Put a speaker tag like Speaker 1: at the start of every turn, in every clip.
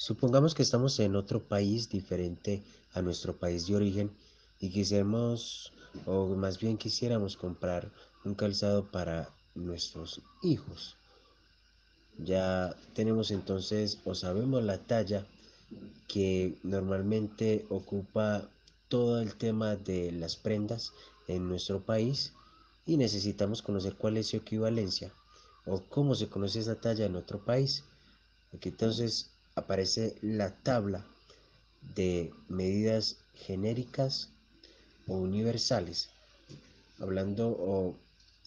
Speaker 1: Supongamos que estamos en otro país diferente a nuestro país de origen y quisiéramos, o más bien quisiéramos comprar un calzado para nuestros hijos. Ya tenemos entonces o sabemos la talla que normalmente ocupa todo el tema de las prendas en nuestro país y necesitamos conocer cuál es su equivalencia o cómo se conoce esa talla en otro país. Aquí entonces aparece la tabla de medidas genéricas o universales, hablando o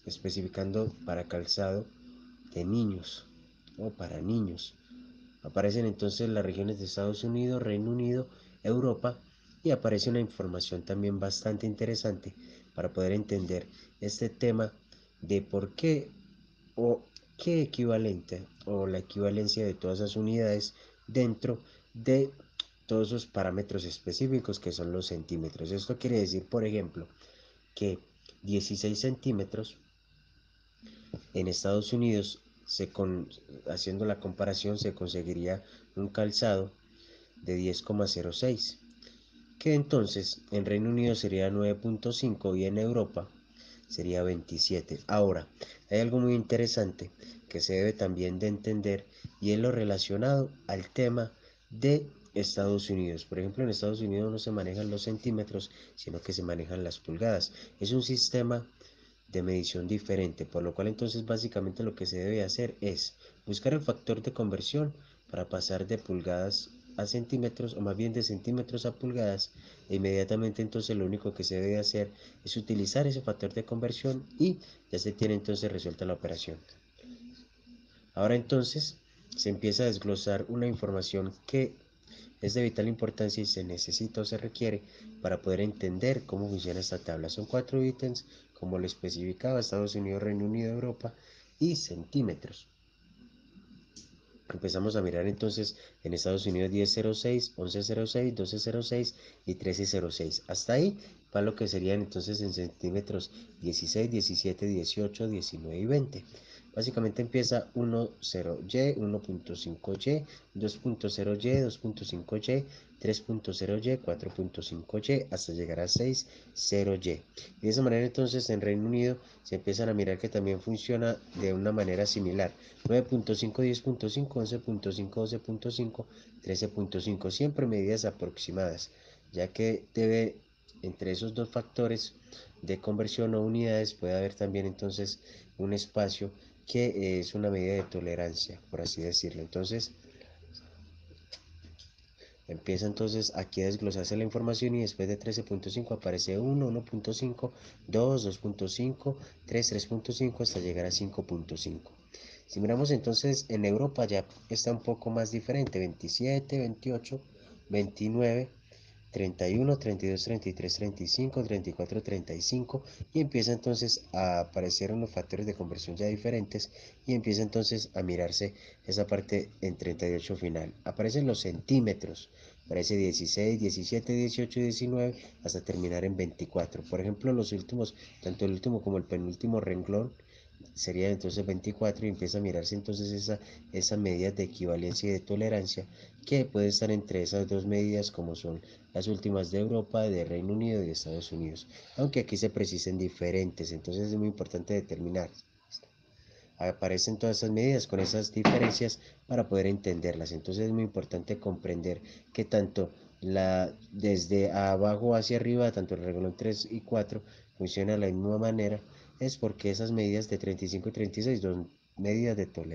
Speaker 1: especificando para calzado de niños o para niños. Aparecen entonces las regiones de Estados Unidos, Reino Unido, Europa y aparece una información también bastante interesante para poder entender este tema de por qué o qué equivalente o la equivalencia de todas esas unidades dentro de todos esos parámetros específicos que son los centímetros. Esto quiere decir, por ejemplo, que 16 centímetros en Estados Unidos, haciendo la comparación, se conseguiría un calzado de 10,06, que entonces en Reino Unido sería 9.5 y en Europa sería 27. Ahora, hay algo muy interesante que se debe también de entender y es lo relacionado al tema de Estados Unidos. Por ejemplo, en Estados Unidos no se manejan los centímetros, sino que se manejan las pulgadas. Es un sistema de medición diferente, por lo cual entonces básicamente lo que se debe hacer es buscar el factor de conversión para pasar de pulgadas a centímetros o más bien de centímetros a pulgadas e inmediatamente entonces lo único que se debe hacer es utilizar ese factor de conversión y ya se tiene entonces resuelta la operación. Ahora entonces se empieza a desglosar una información que es de vital importancia y se necesita o se requiere para poder entender cómo funciona esta tabla. Son cuatro ítems, como lo especificaba Estados Unidos, Reino Unido, Europa y centímetros. Empezamos a mirar entonces en Estados Unidos 1006, 1106, 1206 y 1306. Hasta ahí va lo que serían entonces en centímetros 16, 17, 18, 19 y 20. Básicamente empieza 1.0y, 1.5y, 2.0y, 2.5y, 3.0y, 4.5y, hasta llegar a 6, 0y. Y de esa manera entonces en Reino Unido se empiezan a mirar que también funciona de una manera similar. 9.5, 10.5, 11.5, 12.5, 13.5, siempre medidas aproximadas, ya que debe entre esos dos factores de conversión o unidades puede haber también entonces un espacio que es una medida de tolerancia, por así decirlo. Entonces, empieza entonces aquí a desglosarse la información y después de 13.5 aparece 1, 1.5, 2, 2.5, 3, 3.5 hasta llegar a 5.5. Si miramos entonces en Europa ya está un poco más diferente, 27, 28, 29, 31, 32, 33, 35, 34, 35 y empieza entonces a aparecer unos factores de conversión ya diferentes y empieza entonces a mirarse esa parte en 38 final. Aparecen los centímetros, aparece 16, 17, 18, 19 hasta terminar en 24. Por ejemplo, los últimos, tanto el último como el penúltimo renglón sería entonces 24 y empieza a mirarse entonces esa, esa medida de equivalencia y de tolerancia que puede estar entre esas dos medidas como son las últimas de Europa, de Reino Unido y de Estados Unidos, aunque aquí se precisen diferentes, entonces es muy importante determinar. Aparecen todas esas medidas con esas diferencias para poder entenderlas, entonces es muy importante comprender que tanto la, desde abajo hacia arriba, tanto el renglón 3 y 4 funciona de la misma manera, es porque esas medidas de 35 y 36 son medidas de tolerancia.